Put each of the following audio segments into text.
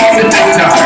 Selector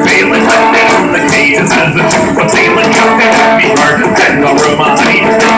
Left it on the cave as the ship was sailing. Young and happy heart, and the room I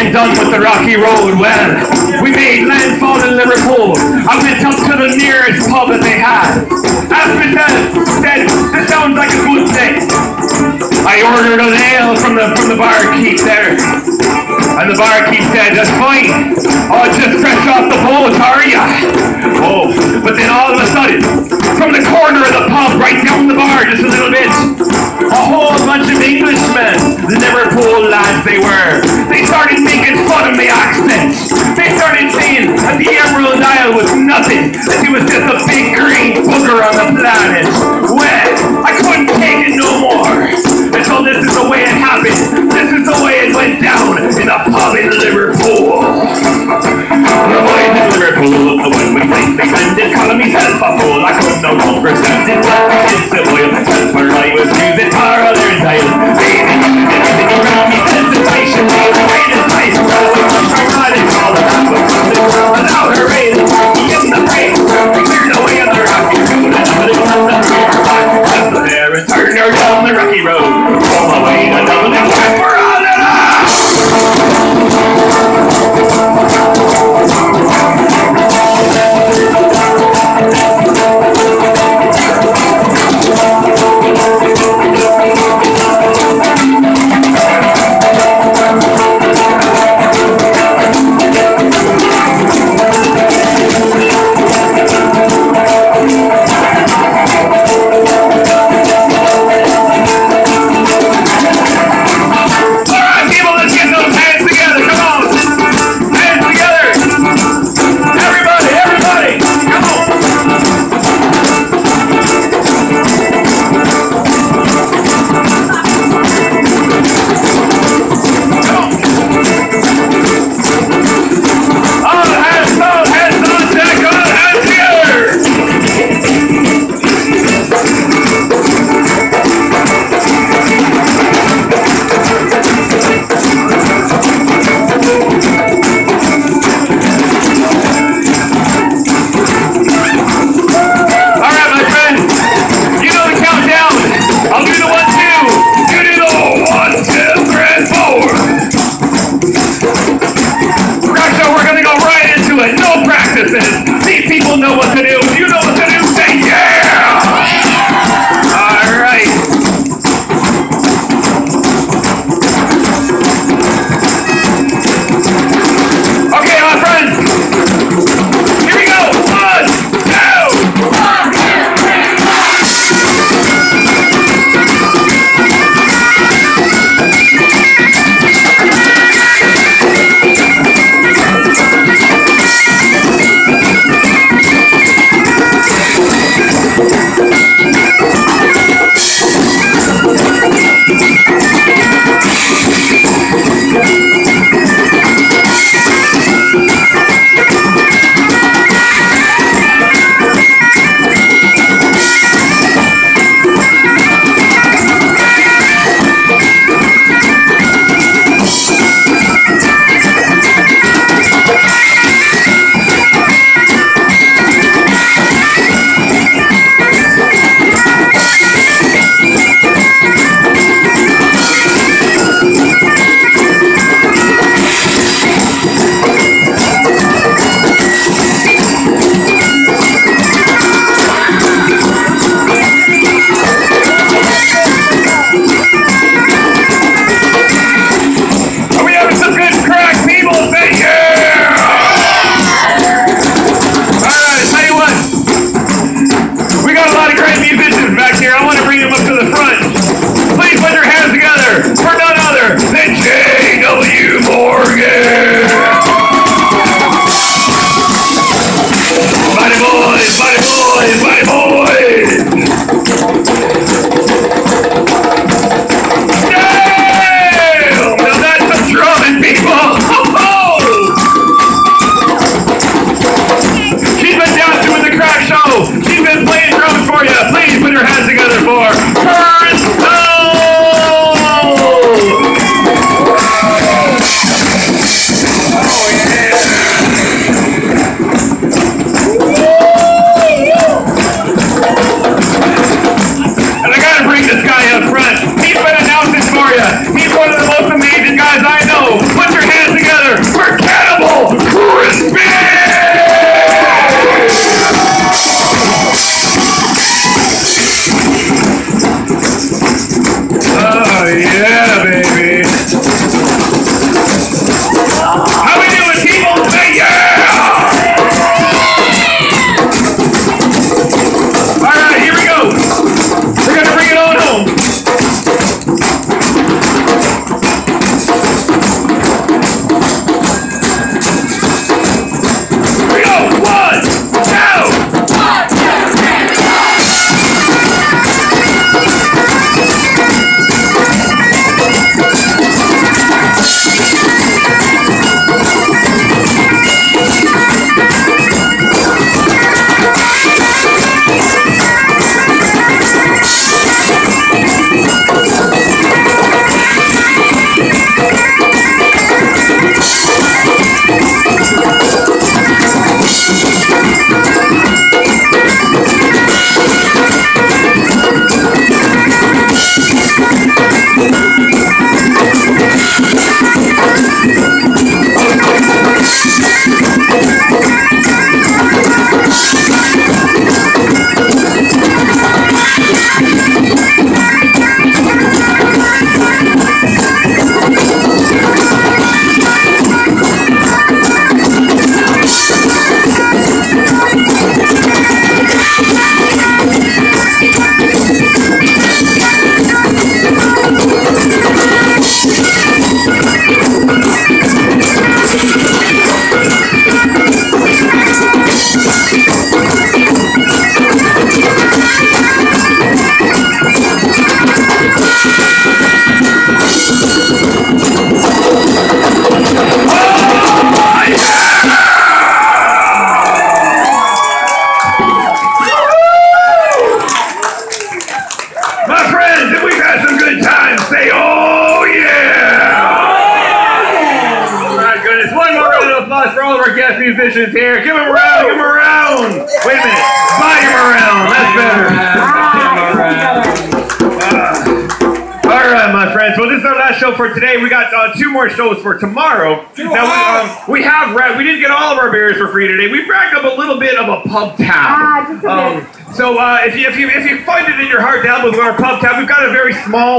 being done with the rocky road, well, we made landfall in Liverpool. I went up to the nearest pub that they had. After that, said, this sounds like a good thing. I ordered an ale from the from the barkeep there. And the barkeep said, that's fine. Oh, just fresh off the boat, are ya? Oh, but then all of a sudden, from the corner of the pub, right down the bar, just a little bit, a whole bunch of Englishmen, the Liverpool lads they were, of my accent. They started saying that the Emerald Isle was nothing, that it was just a big green booger on the planet. Well, I couldn't take it no more. And so this is the way it happened. This is the way it went down in a pub in Liverpool. Best musicians here. Give them a round, give them a round. Wait a minute. Buy him around. That's better. Uh, all right, my friends. Well, this is our last show for today. We got uh, two more shows for tomorrow. Now we, um, we have ra- we didn't get all of our beers for free today. We racked up a little bit of a pub tab. Ah, just a Um, so uh, if you if you if you find it in your heart to help with our pub tab, we've got a very small